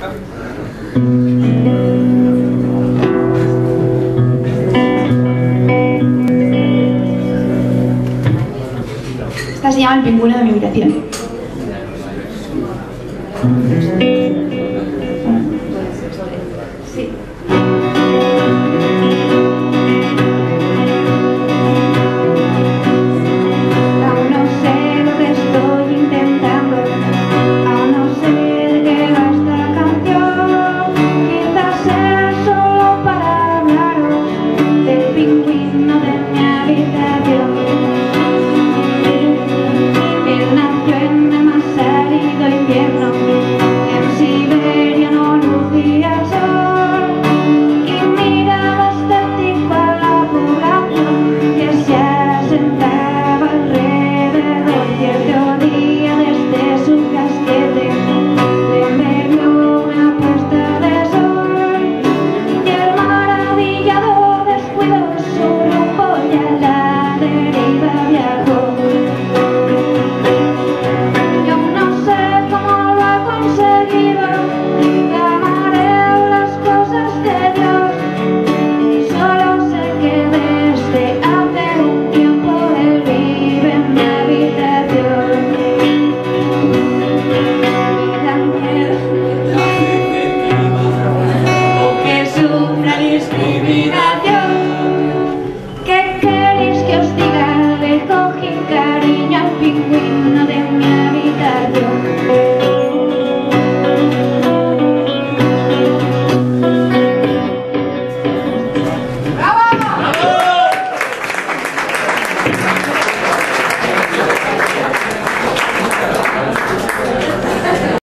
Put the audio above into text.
Esta se llama el pingüino de mi habitación.